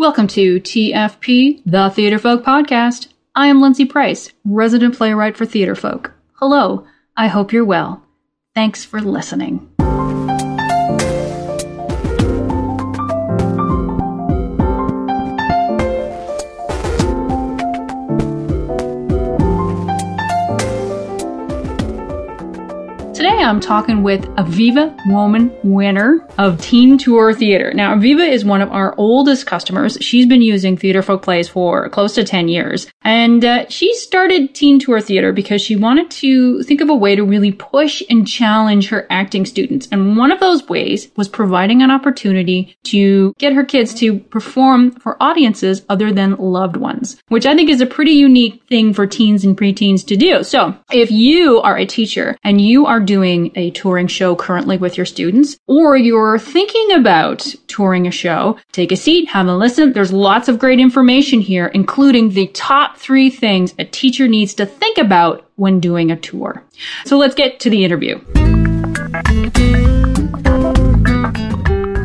Welcome to TFP, the Theatrefolk Podcast. I am Lindsay Price, resident playwright for Theatrefolk. Hello, I hope you're well. Thanks for listening. I'm talking with Aviva Woman winner of Teen Tour Theater. Now, Aviva is one of our oldest customers. She's been using Theatrefolk Plays for close to 10 years. And uh, she started Teen Tour Theater because she wanted to think of a way to really push and challenge her acting students. And one of those ways was providing an opportunity to get her kids to perform for audiences other than loved ones, which I think is a pretty unique thing for teens and preteens to do. So if you are a teacher and you are doing a touring show currently with your students, or you're thinking about touring a show, take a seat, have a listen. There's lots of great information here, including the top three things a teacher needs to think about when doing a tour. So let's get to the interview.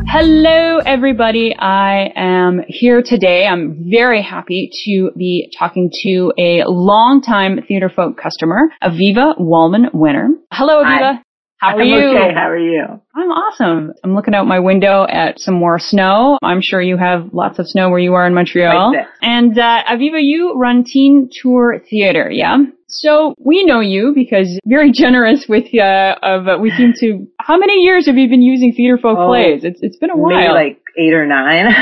Hello, everybody. I am here today. I'm very happy to be talking to a longtime Theatrefolk customer, Aviva Wolman-Wener. Hello, Aviva. Hi. How are I'm you? Okay, how are you? I'm awesome. I'm looking out my window at some more snow. I'm sure you have lots of snow where you are in Montreal. Like and uh, Aviva, you run Teen Tour Theater, yeah? So we know you because very generous with uh, of uh, we seem to. How many years have you been using Theatrefolk Oh, Plays? It's it's been a while. Maybe like eight or nine,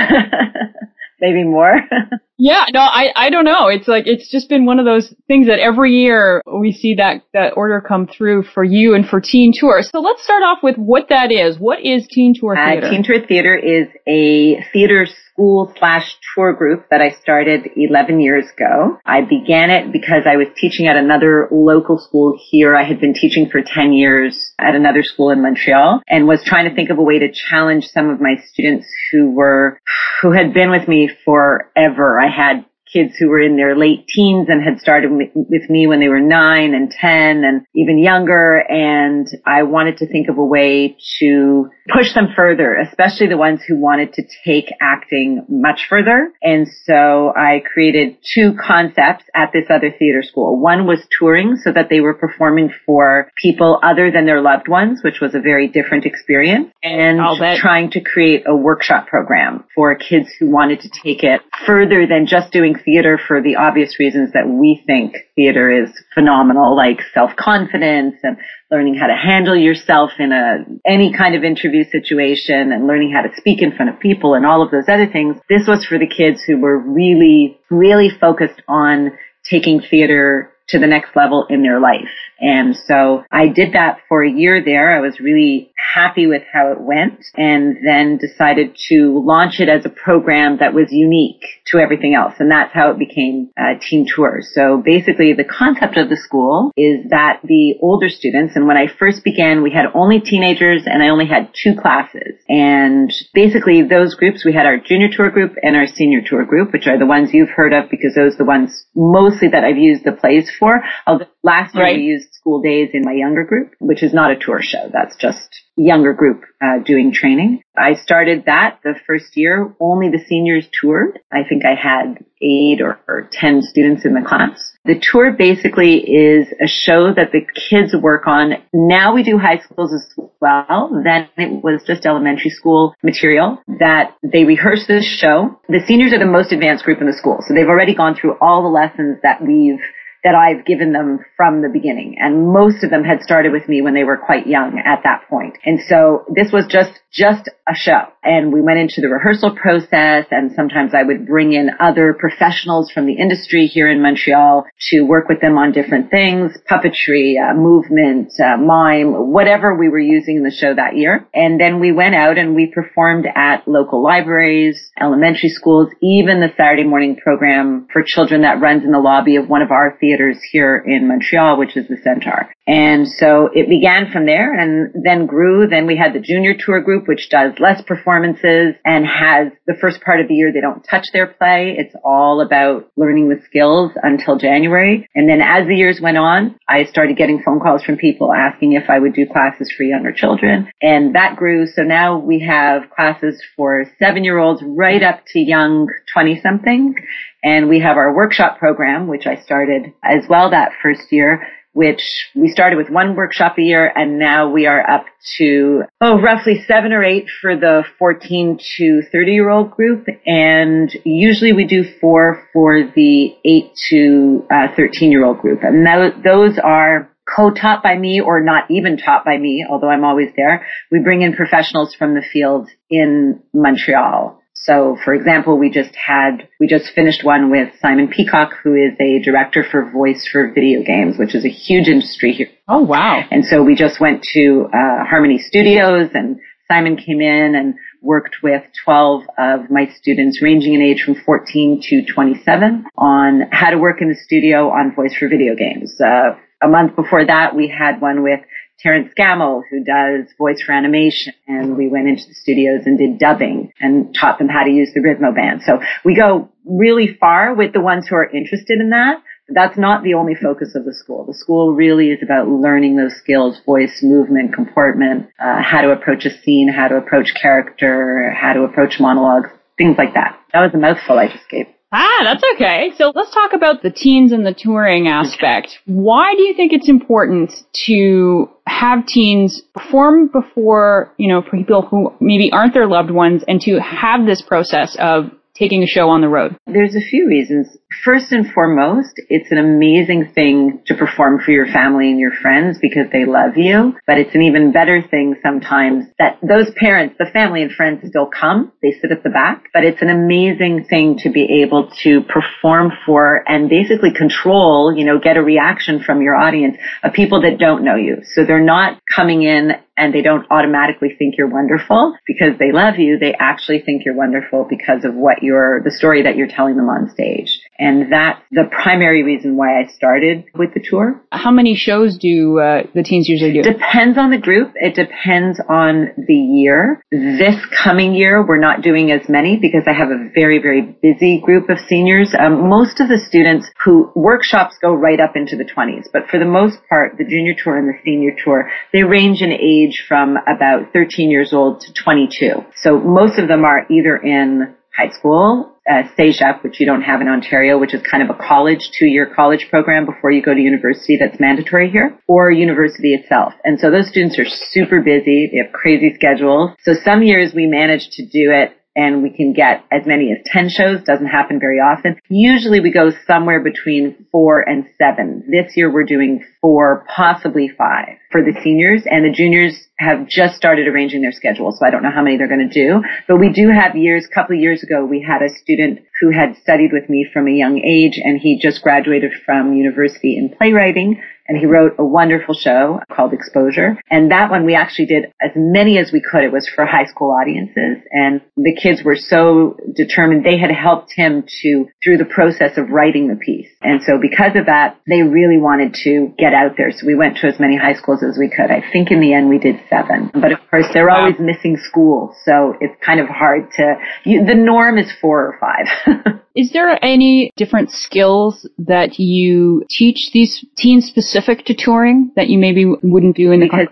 maybe more. Yeah, no, I, I don't know. It's like, it's just been one of those things that every year we see that, that order come through for you and for Teen Tour. So let's start off with what that is. What is Teen Tour Uh, Teen Tour Theater is a theater school slash tour group that I started 11 years ago. I began it because I was teaching at another local school here. I had been teaching for 10 years at another school in Montreal and was trying to think of a way to challenge some of my students who were, who had been with me forever. I had kids who were in their late teens and had started with me when they were nine and 10 and even younger. And I wanted to think of a way to push them further, especially the ones who wanted to take acting much further. And so I created two concepts at this other theater school. One was touring so that they were performing for people other than their loved ones, which was a very different experience. And trying to create a workshop program for kids who wanted to take it further than just doing theater for the obvious reasons that we think theater is phenomenal, like self-confidence and learning how to handle yourself in a, any kind of interview situation and learning how to speak in front of people and all of those other things. This was for the kids who were really, really focused on taking theater to the next level in their life. And so I did that for a year there. I was really happy with how it went and then decided to launch it as a program that was unique to everything else. And that's how it became uh, Teen Tour. So basically the concept of the school is that the older students, and when I first began, we had only teenagers and I only had two classes. And basically those groups, we had our junior tour group and our senior tour group, which are the ones you've heard of because those are the ones mostly that I've used the plays for. Although last year Right. we used school days in my younger group, which is not a tour show. That's just younger group uh, doing training. I started that the first year. Only the seniors toured. I think I had eight or, or ten students in the class. The tour basically is a show that the kids work on. Now we do high schools as well. Then it was just elementary school material that they rehearse this show. The seniors are the most advanced group in the school. So they've already gone through all the lessons that we've that I've given them from the beginning. And most of them had started with me when they were quite young at that point. And so this was just, just a show. And we went into the rehearsal process and sometimes I would bring in other professionals from the industry here in Montreal to work with them on different things, puppetry, uh, movement, uh, mime, whatever we were using in the show that year. And then we went out and we performed at local libraries, elementary schools, even the Saturday morning program for children that runs in the lobby of one of our theaters here in Montreal, which is the Centaur. And so it began from there and then grew. Then we had the junior tour group, which does less performances and has the first part of the year, they don't touch their play. It's all about learning the skills until January. And then as the years went on, I started getting phone calls from people asking if I would do classes for younger children. And that grew. So now we have classes for seven year olds right up to young 20 something. And we have our workshop program, which I started as well that first year, which we started with one workshop a year and now we are up to, oh, roughly seven or eight for the 14 to 30 year old group. And usually we do four for the eight to uh, 13 year old group. And those are co-taught by me or not even taught by me, although I'm always there. We bring in professionals from the field in Montreal. So for example, we just had, we just finished one with Simon Peacock, who is a director for voice for video games, which is a huge industry here. Oh wow. And so we just went to, uh, Harmony Studios and Simon came in and worked with 12 of my students ranging in age from 14 to 27 on how to work in the studio on voice for video games. Uh, a month before that, we had one with Terence Scammell, who does voice for animation, and we went into the studios and did dubbing and taught them how to use the Rhythmo band. So we go really far with the ones who are interested in that. But that's not the only focus of the school. The school really is about learning those skills, voice, movement, comportment, uh, how to approach a scene, how to approach character, how to approach monologues, things like that. That was a mouthful I just gave. Ah, that's okay. So let's talk about the teens and the touring aspect. Why do you think it's important to have teens perform before, you know, for people who maybe aren't their loved ones and to have this process of taking a show on the road? There's a few reasons. First and foremost, it's an amazing thing to perform for your family and your friends because they love you. But it's an even better thing sometimes that those parents, the family and friends still come. They sit at the back. But it's an amazing thing to be able to perform for and basically control, you know, get a reaction from your audience of people that don't know you. So they're not coming in and they don't automatically think you're wonderful because they love you. They actually think you're wonderful because of what you're, the story that you're telling them on stage. And that's the primary reason why I started with the tour. How many shows do uh, the teens usually do? Depends on the group. It depends on the year. This coming year, we're not doing as many because I have a very, very busy group of seniors. Um, most of the students who workshops go right up into the 20s, but for the most part, the junior tour and the senior tour, they range in age from about 13 years old to 22. So most of them are either in high school, uh, CEGEP, which you don't have in Ontario, which is kind of a college, two-year college program before you go to university that's mandatory here, or university itself. And so those students are super busy. They have crazy schedules. So some years we manage to do it and we can get as many as 10 shows. Doesn't happen very often. Usually we go somewhere between four and seven. This year we're doing four, possibly five for the seniors and the juniors have just started arranging their schedule. So I don't know how many they're going to do, but we do have years, a couple of years ago, we had a student who had studied with me from a young age and he just graduated from university in playwriting and he wrote a wonderful show called Exposure. And that one we actually did as many as we could. It was for high school audiences and the kids were so determined. They had helped him to, through the process of writing the piece. And so because of that, they really wanted to get out there. So we went to as many high schools as we could. I think in the end we did seven, but of course they're wow. always missing school. So it's kind of hard to, you, the norm is four or five. Is there any different skills that you teach these teens specific to touring that you maybe wouldn't do in the because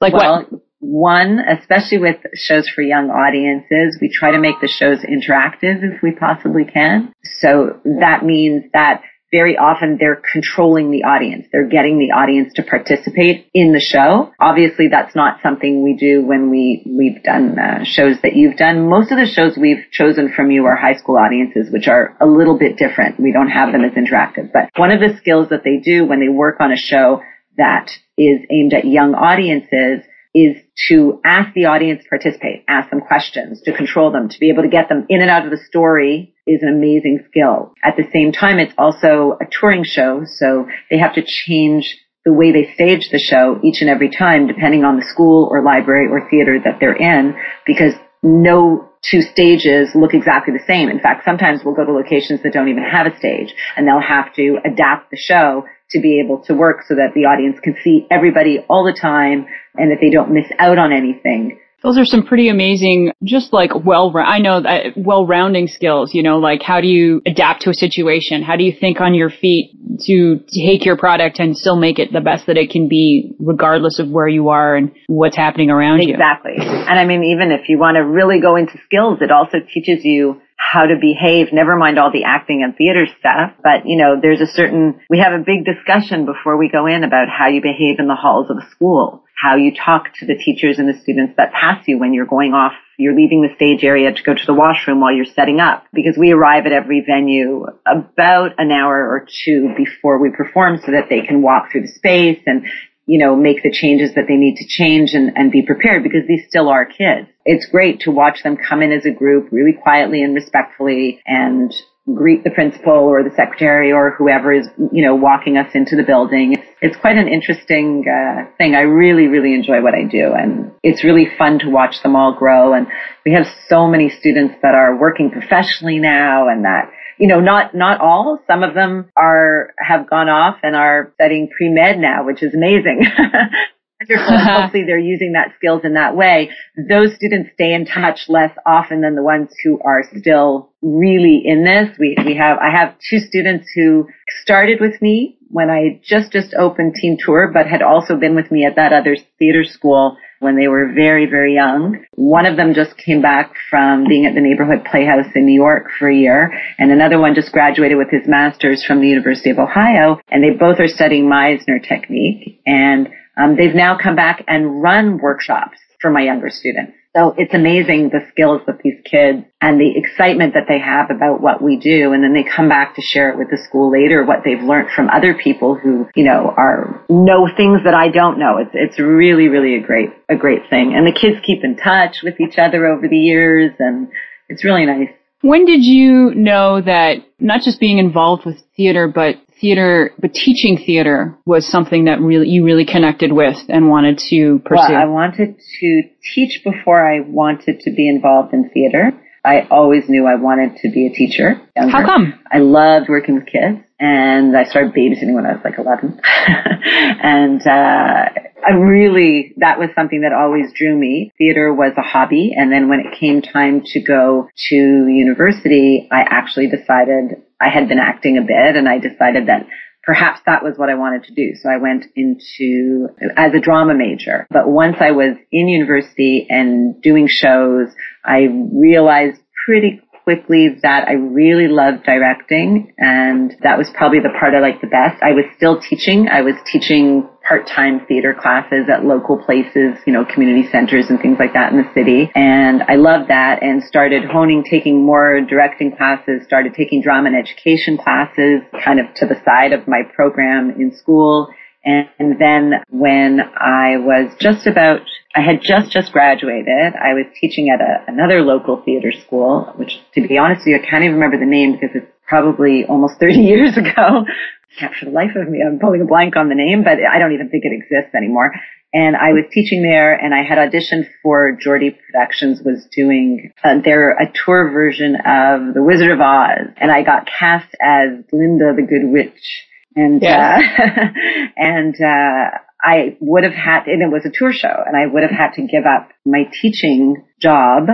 like well, what? One, especially with shows for young audiences, we try to make the shows interactive if we possibly can. So that means that very often they're controlling the audience. They're getting the audience to participate in the show. Obviously, that's not something we do when we, we've done uh, shows that you've done. Most of the shows we've chosen from you are high school audiences, which are a little bit different. We don't have them as interactive. But one of the skills that they do when they work on a show that is aimed at young audiences is to ask the audience to participate, ask them questions, to control them, to be able to get them in and out of the story is an amazing skill. At the same time, it's also a touring show, so they have to change the way they stage the show each and every time, depending on the school or library or theater that they're in, because no two stages look exactly the same. In fact, sometimes we'll go to locations that don't even have a stage and they'll have to adapt the show to be able to work so that the audience can see everybody all the time and that they don't miss out on anything. Those are some pretty amazing, just like well, I know that uh, well rounding skills, you know, like how do you adapt to a situation? How do you think on your feet to take your product and still make it the best that it can be regardless of where you are and what's happening around exactly. you? Exactly. And I mean, even if you want to really go into skills, it also teaches you how to behave, never mind all the acting and theater stuff. But, you know, there's a certain, we have a big discussion before we go in about how you behave in the halls of a school, how you talk to the teachers and the students that pass you when you're going off, you're leaving the stage area to go to the washroom while you're setting up. Because we arrive at every venue about an hour or two before we perform so that they can walk through the space and you know, make the changes that they need to change and, and be prepared because these still are kids. It's great to watch them come in as a group really quietly and respectfully and greet the principal or the secretary or whoever is, you know, walking us into the building. It's, quite an interesting uh, thing. I really, really enjoy what I do, and it's really fun to watch them all grow. And we have so many students that are working professionally now, and that you know, not, not all. Some of them are, have gone off and are studying pre-med now, which is amazing. Hopefully they're using that skills in that way. Those students stay in touch less often than the ones who are still really in this. We, we have, I have two students who started with me when I just, just opened Teen Tour, but had also been with me at that other theater school when they were very, very young. One of them just came back from being at the neighborhood playhouse in New York for a year, and another one just graduated with his master's from the University of Ohio, and they both are studying Meisner technique, and um, they've now come back and run workshops for my younger students. So it's amazing the skills that these kids and the excitement that they have about what we do. And then they come back to share it with the school later, what they've learned from other people who, you know, are, know things that I don't know. It's, it's really, really a great, a great thing. And the kids keep in touch with each other over the years and it's really nice. When did you know that not just being involved with theater, but theater, but teaching theater was something that really you really connected with and wanted to pursue? Well, I wanted to teach before I wanted to be involved in theater. I always knew I wanted to be a teacher. Younger. How come? I loved working with kids and I started babysitting when I was like 11. and, uh, I really, that was something that always drew me. Theater was a hobby. And then when it came time to go to university, I actually decided I had been acting a bit and I decided that perhaps that was what I wanted to do. So I went into as a drama major. But once I was in university and doing shows, I realized pretty quickly that I really loved directing and that was probably the part I liked the best. I was still teaching. I was teaching part-time theater classes at local places, you know, community centers and things like that in the city. And I loved that and started honing, taking more directing classes, started taking drama and education classes kind of to the side of my program in school. And then when I was just about, I had just, just graduated, I was teaching at a, another local theater school, which to be honest with you, I can't even remember the name because it's probably almost 30 years ago. For the life of me, I'm pulling a blank on the name, but I don't even think it exists anymore. And I was teaching there and I had auditioned for Geordie Productions was doing uh, their, a tour version of The Wizard of Oz. And I got cast as Glinda the Good Witch and, yeah. uh, and, uh, I would have had, and it was a tour show, and I would have had to give up my teaching job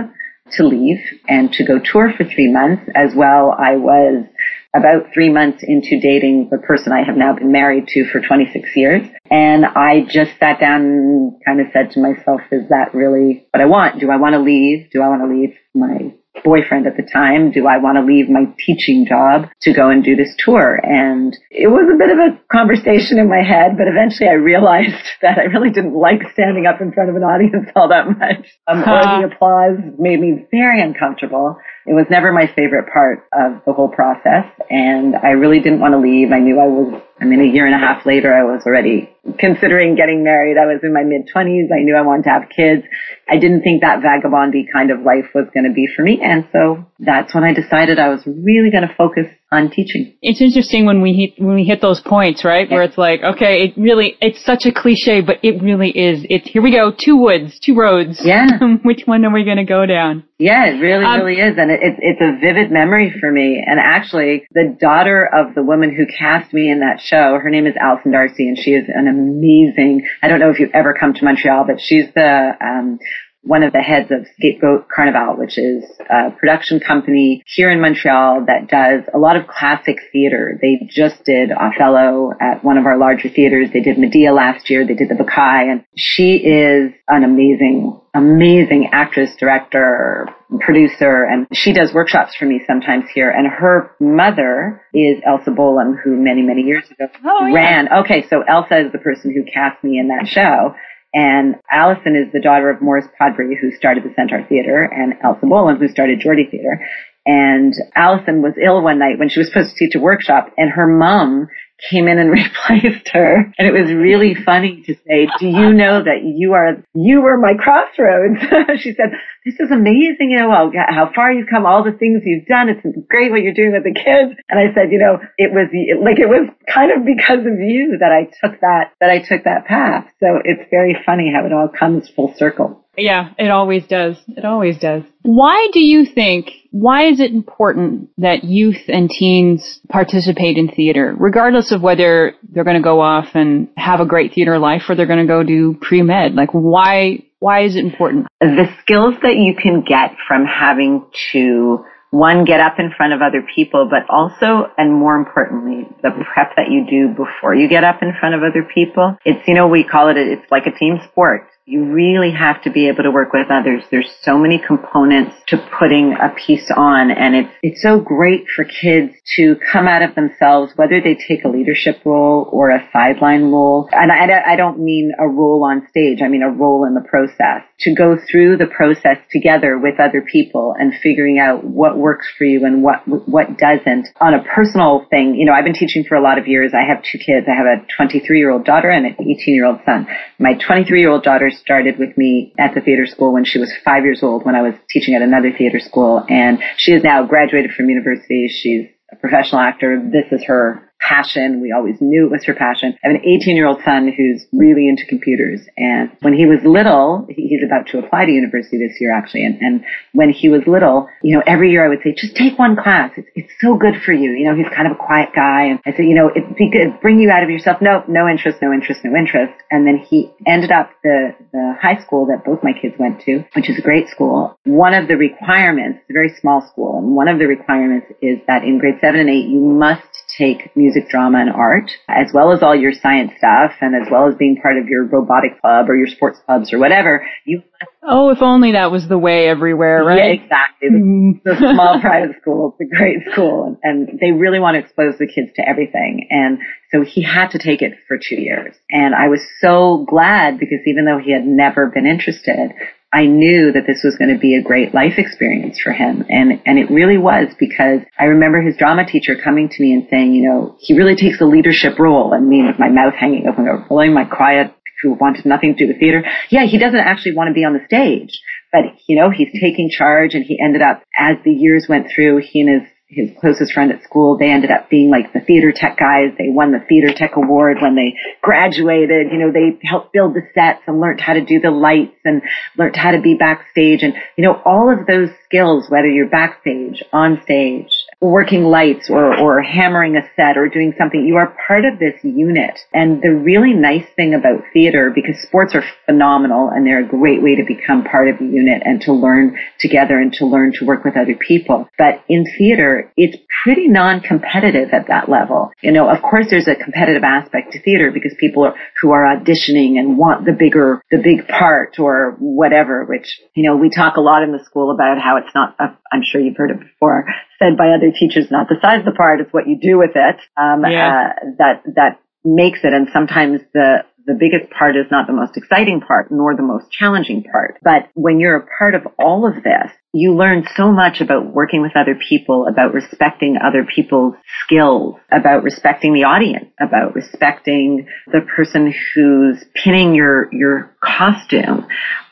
to leave and to go tour for three months as well. I was about three months into dating the person I have now been married to for 26 years. And I just sat down and kind of said to myself, is that really what I want? Do I want to leave? Do I want to leave my boyfriend at the time, do I want to leave my teaching job to go and do this tour? And it was a bit of a conversation in my head, but eventually I realized that I really didn't like standing up in front of an audience all that much. Um, huh. Or the applause made me very uncomfortable. It was never my favorite part of the whole process, and I really didn't want to leave. I knew I was, I mean, a year and a half later, I was already considering getting married. I was in my mid 20s. I knew I wanted to have kids. I didn't think that vagabondy kind of life was going to be for me. And so that's when I decided I was really going to focus on teaching. It's interesting when we hit, when we hit those points, right? Yeah. Where it's like, okay, it really, it's such a cliche, but it really is. It's, here we go, two woods, two roads. Yeah. Which one are we going to go down? Yeah, it really, um, really is. And it, it, it's a vivid memory for me. And actually, the daughter of the woman who cast me in that show, her name is Alison Darcy, and she is an amazing, I don't know if you've ever come to Montreal, but she's the, um, one of the heads of Scapegoat Carnival, which is a production company here in Montreal that does a lot of classic theater. They just did Othello at one of our larger theaters. They did Medea last year. They did the Bacchae and she is an amazing, amazing actress, director, producer, and she does workshops for me sometimes here. And her mother is Elsa Bolam, who many, many years ago oh, yeah. ran. Okay, so Elsa is the person who cast me in that show. And Alison is the daughter of Maurice Podbrey, who started the Centaur Theater, and Elsa Bolam, who started Geordie Theater. And Alison was ill one night when she was supposed to teach a workshop, and her mom came in and replaced her. And it was really funny to say, do you know that you are, you were my crossroads? she said, this is amazing, you know, how, how far you've come, all the things you've done. It's great what you're doing with the kids. And I said, you know, it was like, it was kind of because of you that I took that, that I took that path. So it's very funny how it all comes full circle. Yeah, it always does. It always does. Why do you think, why is it important that youth and teens participate in theater, regardless of whether they're going to go off and have a great theater life or they're going to go do pre-med? Like why, why is it important? The skills that you can get from having to one, get up in front of other people, but also, and more importantly, the prep that you do before you get up in front of other people. It's, you know, we call it, it's like a team sport you really have to be able to work with others. There's so many components to putting a piece on and it's, it's so great for kids to come out of themselves, whether they take a leadership role or a sideline role. And I, I don't mean a role on stage. I mean a role in the process to go through the process together with other people and figuring out what works for you and what, what doesn't on a personal thing. You know, I've been teaching for a lot of years. I have two kids. I have a 23 year old daughter and an 18 year old son. My 23 year old daughter started with me at the theater school when she was five years old when I was teaching at another theater school. And she is now graduated from university. She's a professional actor. This is her passion. We always knew it was her passion. I have an 18 year old son who's really into computers. And when he was little, he's about to apply to university this year actually. And, and when he was little, you know, every year I would say, just take one class. It's, it's so good for you. You know, he's kind of a quiet guy. And I said, you know, it'd be good, bring you out of yourself. No, no interest, no interest, no interest. And then he ended up the, the high school that both my kids went to, which is a great school. One of the requirements, it's a very small school, and one of the requirements is that in grade seven and eight, you must take music, drama, and art, as well as all your science stuff, and as well as being part of your robotic club or your sports clubs or whatever, you Oh, if only that was the way everywhere, right? Yeah, exactly. The, mm. the small private school, the great school, and, and they really want to expose the kids to everything. And so he had to take it for two years. And I was so glad because even though he had never been interested, I knew that this was going to be a great life experience for him. And, and it really was because I remember his drama teacher coming to me and saying, you know, he really takes a leadership role and me with my mouth hanging open, rolling my quiet who wanted nothing to do with theater. Yeah, he doesn't actually want to be on the stage, but you know, he's taking charge and he ended up, as the years went through, he and his his closest friend at school, they ended up being like the theater tech guys. They won the theater tech award when they graduated. You know, they helped build the sets and learned how to do the lights and learned how to be backstage. And, you know, all of those skills, whether you're backstage, on stage, working lights or, or hammering a set or doing something. You are part of this unit. And the really nice thing about theater, because sports are phenomenal and they're a great way to become part of a unit and to learn together and to learn to work with other people. But in theater, it's pretty non-competitive at that level. You know, of course there's a competitive aspect to theater because people are, who are auditioning and want the bigger, the big part or whatever, which, you know, we talk a lot in the school about how it's not, I'm sure you've heard it before, said by other teachers, not the size of the part, it's what you do with it. Um, yeah. uh, that, that makes it. And sometimes the, the biggest part is not the most exciting part, nor the most challenging part. But when you're a part of all of this, you learn so much about working with other people, about respecting other people's skills, about respecting the audience, about respecting the person who's pinning your, your costume,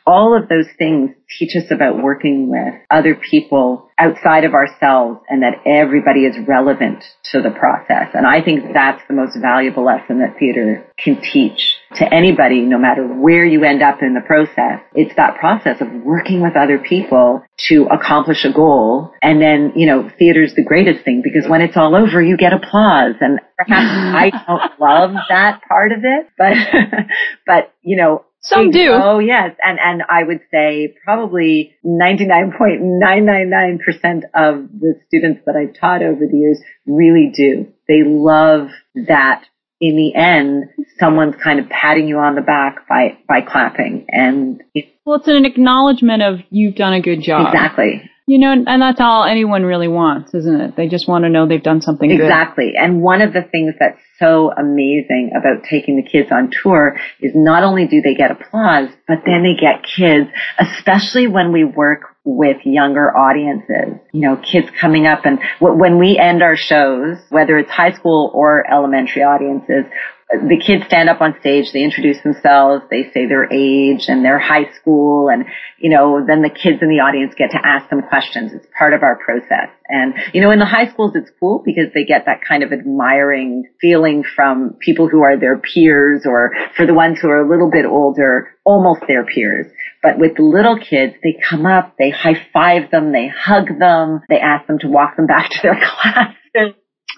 all of those things teach us about working with other people outside of ourselves and that everybody is relevant to the process. And I think that's the most valuable lesson that theater can teach to anybody, no matter where you end up in the process. It's that process of working with other people to accomplish a goal. And then, you know, theater's the greatest thing because when it's all over, you get applause. And perhaps I don't love that part of it, but, but, you know, some do. Oh yes, and and I would say probably 99.999% of the students that I've taught over the years really do. They love that in the end, someone's kind of patting you on the back by, by clapping. And well, it's an acknowledgement of you've done a good job. Exactly. You know, and that's all anyone really wants, isn't it? They just want to know they've done something exactly. good. And one of the things that's so amazing about taking the kids on tour is not only do they get applause, but then they get kids, especially when we work with younger audiences, you know, kids coming up and when we end our shows, whether it's high school or elementary audiences, the kids stand up on stage, they introduce themselves, they say their age and their high school, and, you know, then the kids in the audience get to ask them questions. It's part of our process. And, you know, in the high schools, it's cool because they get that kind of admiring feeling from people who are their peers, or for the ones who are a little bit older, almost their peers. But with the little kids, they come up, they high five them, they hug them, they ask them to walk them back to their classes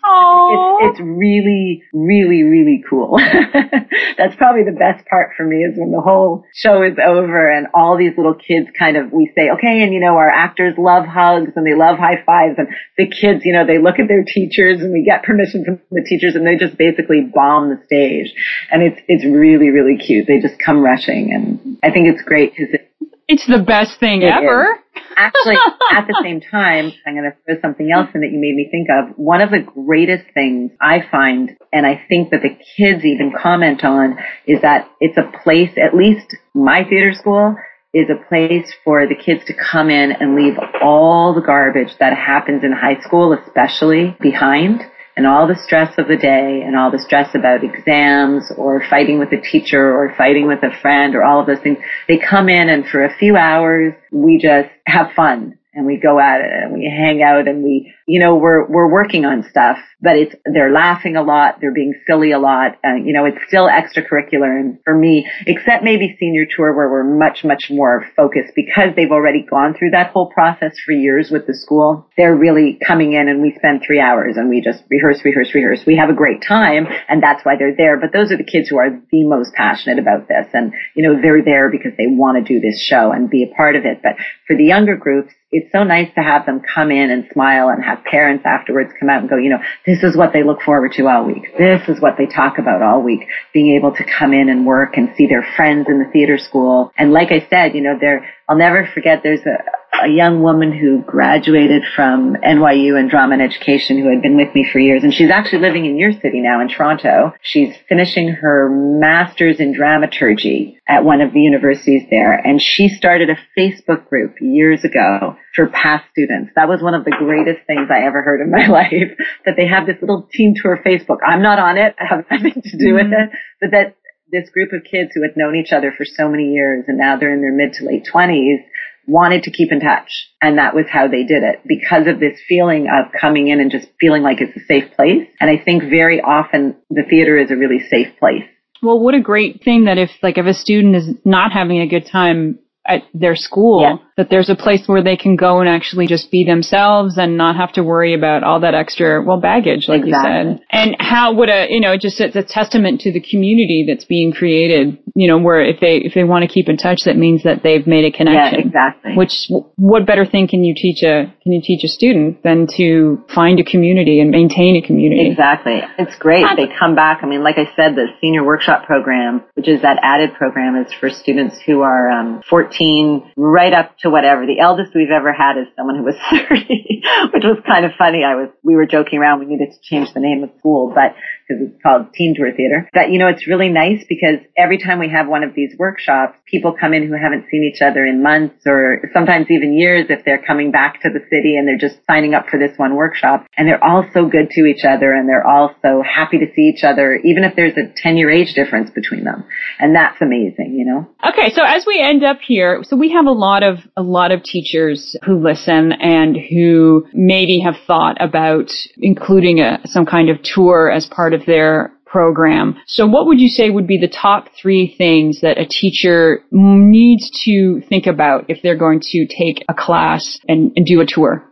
it's, it's really, really, really cool. That's probably the best part for me is when the whole show is over and all these little kids kind of, we say, okay, and you know, our actors love hugs and they love high fives and the kids, you know, they look at their teachers and we get permission from the teachers and they just basically bomb the stage. And it's, it's really, really cute. They just come rushing and I think it's great because it, it's the best thing ever. Is. Actually, at the same time, I'm going to throw something else in that you made me think of. One of the greatest things I find, and I think that the kids even comment on, is that it's a place, at least my theater school, is a place for the kids to come in and leave all the garbage that happens in high school, especially behind and all the stress of the day and all the stress about exams or fighting with a teacher or fighting with a friend or all of those things, they come in and for a few hours, we just have fun and we go at it and we hang out and we, you know, we're, we're working on stuff, but it's, they're laughing a lot. They're being silly a lot. You know, it's still extracurricular. And for me, except maybe senior tour where we're much, much more focused because they've already gone through that whole process for years with the school. They're really coming in and we spend three hours and we just rehearse, rehearse, rehearse. We have a great time and that's why they're there. But those are the kids who are the most passionate about this. And, you know, they're there because they want to do this show and be a part of it. But for the younger groups, it's so nice to have them come in and smile and have parents afterwards come out and go, you know, this is what they look forward to all week. This is what they talk about all week. Being able to come in and work and see their friends in the theater school. And like I said, you know, they're, I'll never forget there's a, a young woman who graduated from NYU in drama and education who had been with me for years. And she's actually living in your city now in Toronto. She's finishing her master's in dramaturgy at one of the universities there. And she started a Facebook group years ago for past students. That was one of the greatest things I ever heard in my life that they have this little teen tour Facebook. I'm not on it. I have nothing to do with mm-hmm. it, but that this group of kids who had known each other for so many years and now they're in their mid to late twenties wanted to keep in touch. And that was how they did it because of this feeling of coming in and just feeling like it's a safe place. And I think very often the theater is a really safe place. Well, what a great thing that if like if a student is not having a good time at their school yeah. that there's a place where they can go and actually just be themselves and not have to worry about all that extra well baggage like exactly. you said and how would a you know just it's a testament to the community that's being created you know where if they if they want to keep in touch that means that they've made a connection yeah, exactly which what better thing can you teach a can you teach a student than to find a community and maintain a community exactly it's great they come back i mean like i said the senior workshop program which is that added program is for students who are um, 14 14 right up to whatever. The eldest we've ever had is someone who was 30, which was kind of funny. I was, we were joking around. We needed to change the name of school, but because it's called Teen Tour Theater. But you know, it's really nice because every time we have one of these workshops, people come in who haven't seen each other in months or sometimes even years if they're coming back to the city and they're just signing up for this one workshop. And they're all so good to each other and they're all so happy to see each other, even if there's a 10 year age difference between them. And that's amazing, you know? Okay. So as we end up here, so we have a lot of, a lot of teachers who listen and who maybe have thought about including a, some kind of tour as part of their program. So what would you say would be the top three things that a teacher needs to think about if they're going to take a class and, and do a tour?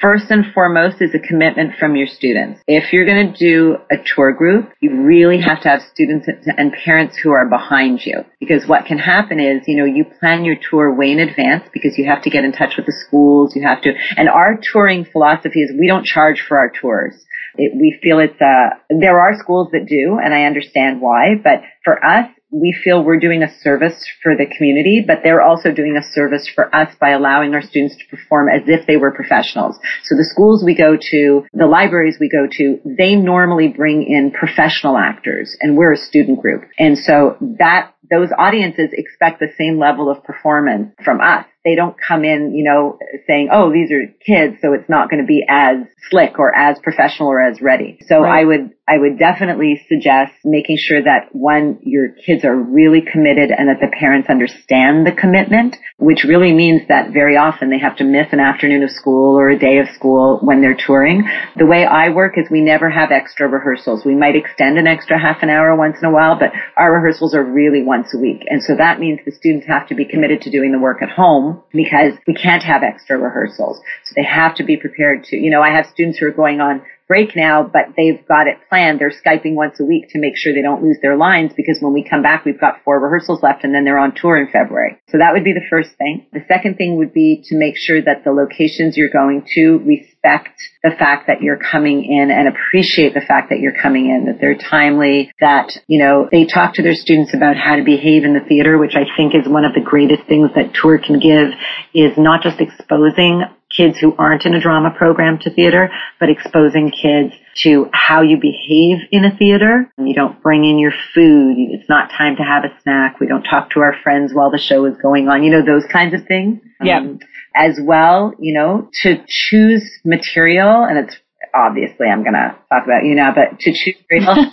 First and foremost is a commitment from your students. If you're going to do a tour group, you really have to have students and parents who are behind you. Because what can happen is, you know, you plan your tour way in advance because you have to get in touch with the schools, you have to, and our touring philosophy is we don't charge for our tours. It, we feel it's uh, there are schools that do, and I understand why. But for us, we feel we're doing a service for the community, but they're also doing a service for us by allowing our students to perform as if they were professionals. So the schools we go to, the libraries we go to, they normally bring in professional actors, and we're a student group. And so that those audiences expect the same level of performance from us they don't come in, you know, saying, oh, these are kids, so it's not going to be as slick or as professional or as ready. So right. I would, I would definitely suggest making sure that one, your kids are really committed and that the parents understand the commitment, which really means that very often they have to miss an afternoon of school or a day of school when they're touring. The way I work is we never have extra rehearsals. We might extend an extra half an hour once in a while, but our rehearsals are really once a week. And so that means the students have to be committed to doing the work at home because we can't have extra rehearsals. So they have to be prepared to, you know, I have students who are going on break now, but they've got it planned. They're Skyping once a week to make sure they don't lose their lines because when we come back, we've got four rehearsals left and then they're on tour in February. So that would be the first thing. The second thing would be to make sure that the locations you're going to respect the fact that you're coming in and appreciate the fact that you're coming in, that they're timely, that, you know, they talk to their students about how to behave in the theater, which I think is one of the greatest things that tour can give is not just exposing kids who aren't in a drama program to theater, but exposing kids to how you behave in a theater. You don't bring in your food. It's not time to have a snack. We don't talk to our friends while the show is going on. You know, those kinds of things. Yeah. Um, as well, you know, to choose material and it's obviously I'm going to talk about you now, but to choose material.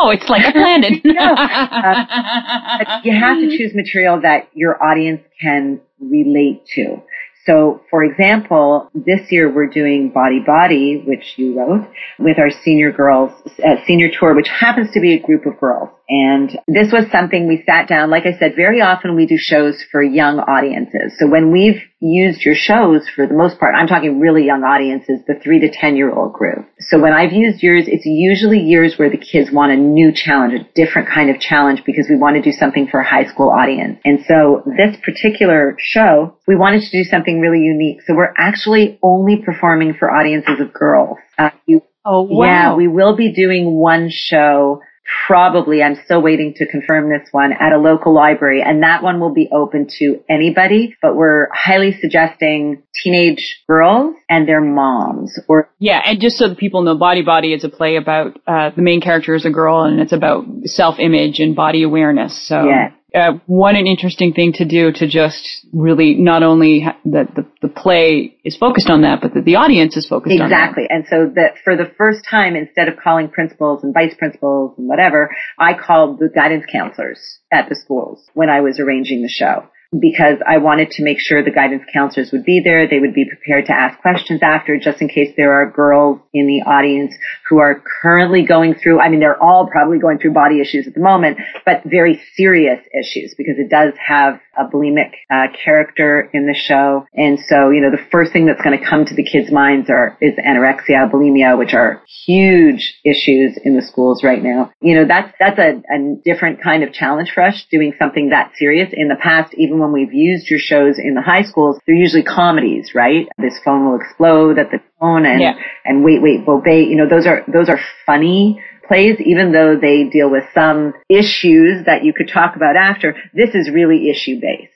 oh, it's like I planned it. no, uh, you have to choose material that your audience can relate to. So, for example, this year we're doing Body Body, which you wrote, with our senior girls, uh, senior tour, which happens to be a group of girls. And this was something we sat down. Like I said, very often we do shows for young audiences. So when we've used your shows for the most part, I'm talking really young audiences, the three to 10 year old group. So when I've used yours, it's usually years where the kids want a new challenge, a different kind of challenge because we want to do something for a high school audience. And so this particular show, we wanted to do something really unique. So we're actually only performing for audiences of girls. Uh, you, oh, wow. Yeah, we will be doing one show probably, I'm still waiting to confirm this one, at a local library. And that one will be open to anybody, but we're highly suggesting teenage girls and their moms or yeah and just so that people know body body is a play about uh, the main character is a girl and it's about self-image and body awareness so yeah uh, what an interesting thing to do to just really not only ha- that the, the play is focused on that, but that the audience is focused exactly. on Exactly. And so that for the first time, instead of calling principals and vice principals and whatever, I called the guidance counselors at the schools when I was arranging the show because I wanted to make sure the guidance counselors would be there. They would be prepared to ask questions after just in case there are girls in the audience who are currently going through, I mean, they're all probably going through body issues at the moment, but very serious issues because it does have a bulimic uh, character in the show. And so, you know, the first thing that's going to come to the kids' minds are is anorexia, bulimia, which are huge issues in the schools right now. You know, that's that's a, a different kind of challenge for us doing something that serious. In the past, even when we've used your shows in the high schools, they're usually comedies, right? This phone will explode at the tone and yeah. and wait, wait, bobate. You know, those are those are funny plays, even though they deal with some issues that you could talk about after, this is really issue based.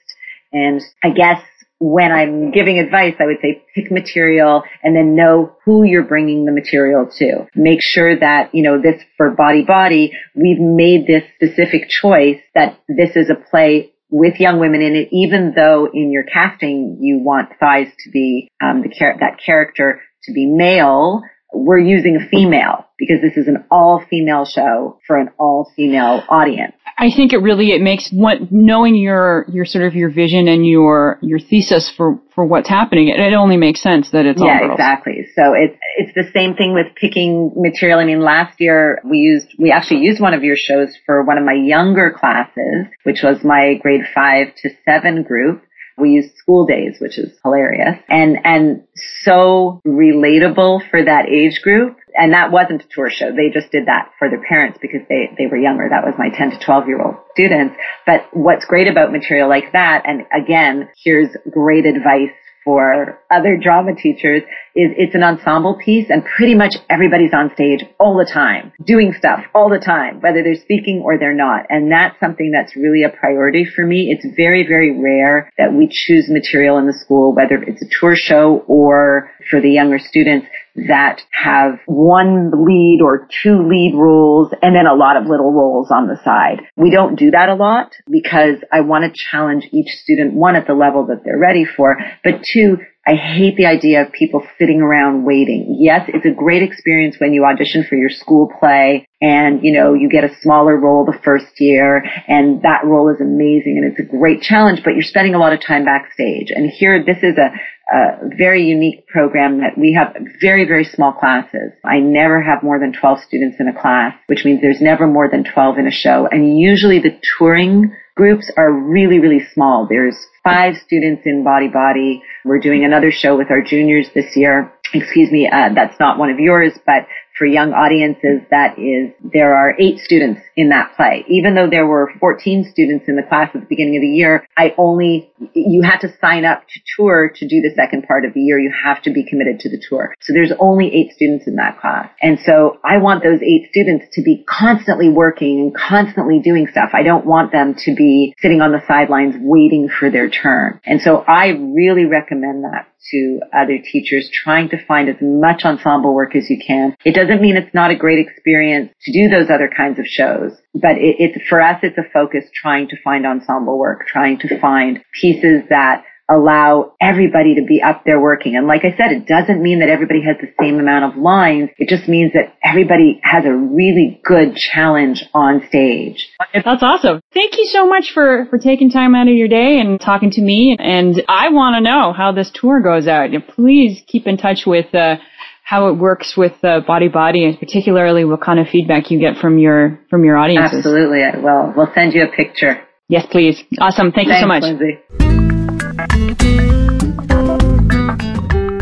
And I guess when I'm giving advice, I would say pick material and then know who you're bringing the material to. Make sure that, you know, this for body body, we've made this specific choice that this is a play with young women in it, even though in your casting you want thighs to be um, the char- that character to be male. We're using a female because this is an all female show for an all female audience. I think it really it makes what knowing your your sort of your vision and your your thesis for for what's happening. It, it only makes sense that it's yeah exactly. So it's it's the same thing with picking material. I mean, last year we used we actually used one of your shows for one of my younger classes, which was my grade five to seven group. We used school days, which is hilarious and, and so relatable for that age group. And that wasn't a tour show. They just did that for their parents because they, they were younger. That was my 10 to 12 year old students. But what's great about material like that, and again, here's great advice for other drama teachers is it's an ensemble piece and pretty much everybody's on stage all the time, doing stuff all the time, whether they're speaking or they're not. And that's something that's really a priority for me. It's very, very rare that we choose material in the school, whether it's a tour show or for the younger students that have one lead or two lead roles and then a lot of little roles on the side. We don't do that a lot because I want to challenge each student, one at the level that they're ready for, but two, I hate the idea of people sitting around waiting. Yes, it's a great experience when you audition for your school play and, you know, you get a smaller role the first year and that role is amazing and it's a great challenge, but you're spending a lot of time backstage. And here, this is a, a very unique program that we have very, very small classes. I never have more than 12 students in a class, which means there's never more than 12 in a show. And usually the touring groups are really, really small. There's five students in Body Body. We're doing another show with our juniors this year. Excuse me, uh, that's not one of yours, but for young audiences, that is, there are eight students in that play. Even though there were 14 students in the class at the beginning of the year, I only, you had to sign up to tour to do the second part of the year. You have to be committed to the tour. So there's only eight students in that class. And so I want those eight students to be constantly working and constantly doing stuff. I don't want them to be sitting on the sidelines waiting for their turn. And so I really recommend that to other teachers trying to find as much ensemble work as you can. It doesn't mean it's not a great experience to do those other kinds of shows, but it, it's for us, it's a focus trying to find ensemble work, trying to find pieces that allow everybody to be up there working. And like I said, it doesn't mean that everybody has the same amount of lines. It just means that everybody has a really good challenge on stage. That's awesome. Thank you so much for, for taking time out of your day and talking to me. And I want to know how this tour goes out. Please keep in touch with, uh, how it works with uh, Body Body, and particularly what kind of feedback you get from your from your audiences. Absolutely, I will. We'll send you a picture. Yes, please. Awesome. Thank Thanks, you so much. Lindsay.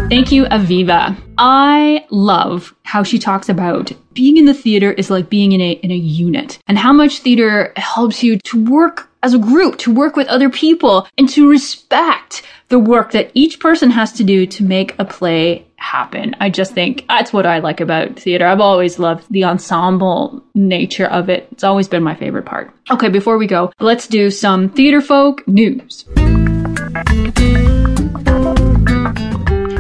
Thank you, Aviva. I love how she talks about being in the theater is like being in a in a unit and how much theater helps you to work as a group, to work with other people and to respect the work that each person has to do to make a play happen. I just think that's what I like about theater. I've always loved the ensemble nature of it. It's always been my favorite part. Okay, before we go, let's do some Theatrefolk news.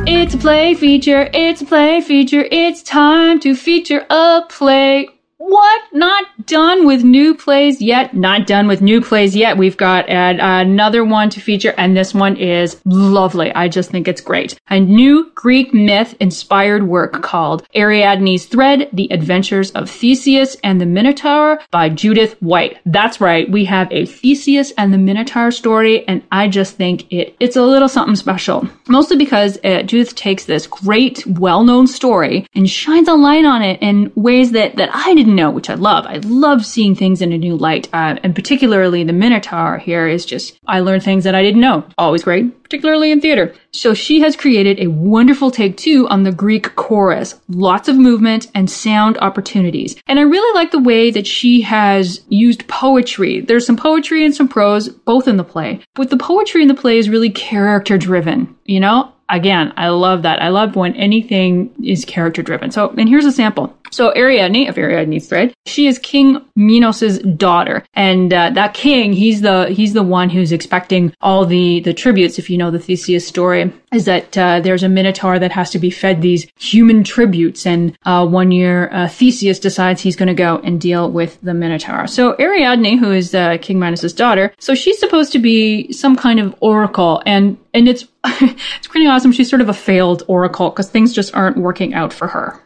It's a play feature, it's a play feature, it's time to feature a play. What? Not done with new plays yet? Not done with new plays yet. We've got uh, another one to feature, and this one is lovely. I just think it's great. A new Greek myth inspired work called Ariadne's Thread The Adventures of Theseus and the Minotaur by Judith White. That's right. We have a Theseus and the Minotaur story, and I just think it, it's a little something special. Mostly because uh, Judith takes this great, well known story and shines a light on it in ways that, that I didn't know, which I love. I love seeing things in a new light. Uh, and particularly the Minotaur here is just, I learned things that I didn't know. Always great, particularly in theater. So she has created a wonderful take two on the Greek chorus. Lots of movement and sound opportunities. And I really like the way that she has used poetry. There's some poetry and some prose, both in the play. But the poetry in the play is really character driven. You know, again, I love that. I love when anything is character driven. So, and here's a sample. So Ariadne of Ariadne's thread, she is King Minos's daughter, and uh, that king, he's the he's the one who's expecting all the the tributes. If you know the Theseus story, is that uh, there's a minotaur that has to be fed these human tributes, and uh, one year uh, Theseus decides he's going to go and deal with the minotaur. So Ariadne, who is uh, King Minos's daughter, so she's supposed to be some kind of oracle, and and it's it's pretty awesome. She's sort of a failed oracle because things just aren't working out for her.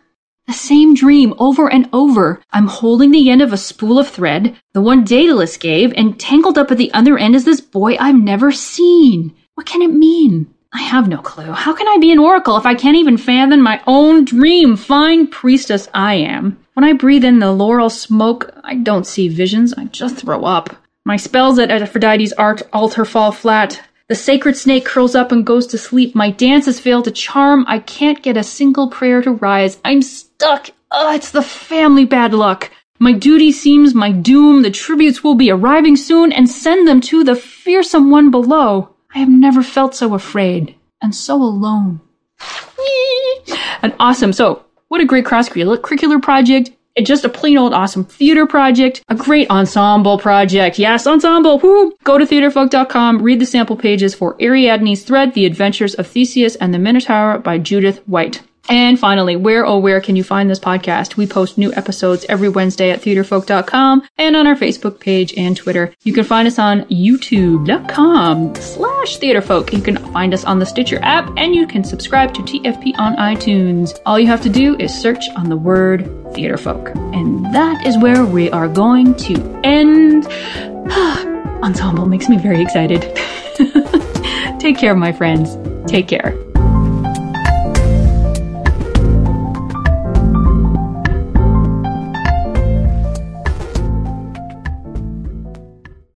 The same dream over and over. I'm holding the end of a spool of thread, the one Daedalus gave, and tangled up at the other end is this boy I've never seen. What can it mean? I have no clue. How can I be an oracle if I can't even fathom my own dream? Fine priestess I am. When I breathe in the laurel smoke, I don't see visions, I just throw up. My spells at Aphrodite's art altar fall flat. The sacred snake curls up and goes to sleep. My dances fail to charm. I can't get a single prayer to rise. I'm stuck. Oh, it's the family bad luck. My duty seems my doom. The tributes will be arriving soon and send them to the fearsome one below. I have never felt so afraid and so alone. and awesome. So, what a great cross curricular project. Just a plain old awesome theater project, a great ensemble project. Yes, ensemble. Woo! Go to theatrefolk.com, read the sample pages for Ariadne's Thread, The Adventures of Theseus and the Minotaur by Judith White. And finally, where oh where can you find this podcast? We post new episodes every Wednesday at theatrefolk.com and on our Facebook page and Twitter. You can find us on youtube.com slash theatrefolk. You can find us on the Stitcher app and you can subscribe to TFP on iTunes. All you have to do is search on the word Theatrefolk. And that is where we are going to end. Ensemble makes me very excited. Take care, my friends. Take care.